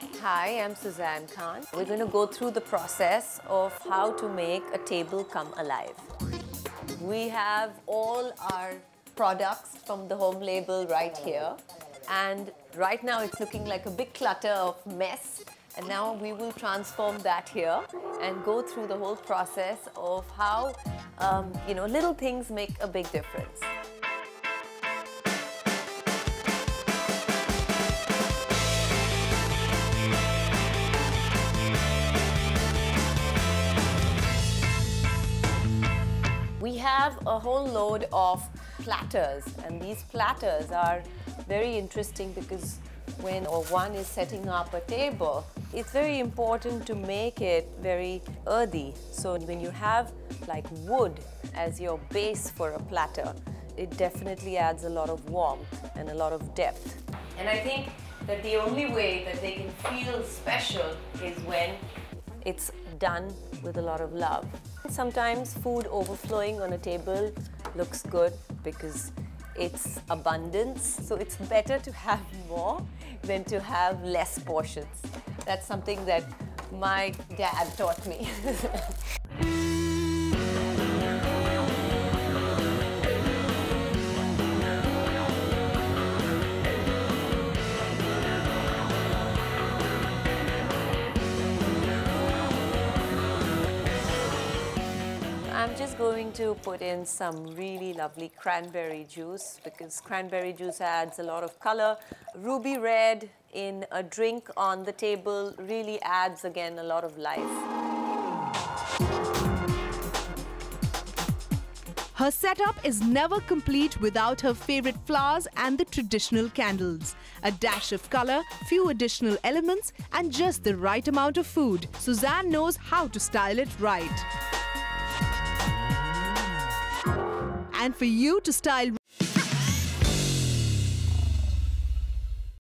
Hi, I'm Sussanne Khan. We're going to go through the process of how to make a table come alive. We have all our products from the home label right here. And right now it's looking like a big clutter of mess. And now we will transform that here and go through the whole process of how, um, you know, little things make a big difference. Have a whole load of platters and these platters are very interesting because when or one is setting up a table, it's very important to make it very earthy. So when you have like wood as your base for a platter, it definitely adds a lot of warmth and a lot of depth. And I think that the only way that they can feel special is when it's done with a lot of love. Sometimes food overflowing on a table looks good because it's abundance. So it's better to have more than to have less portions. That's something that my dad taught me. I'm just going to put in some really lovely cranberry juice because cranberry juice adds a lot of color. Ruby red in a drink on the table really adds again a lot of life. Her setup is never complete without her favorite flowers and the traditional candles. A dash of color, few additional elements, and just the right amount of food. Sussanne knows how to style it right. And for you to style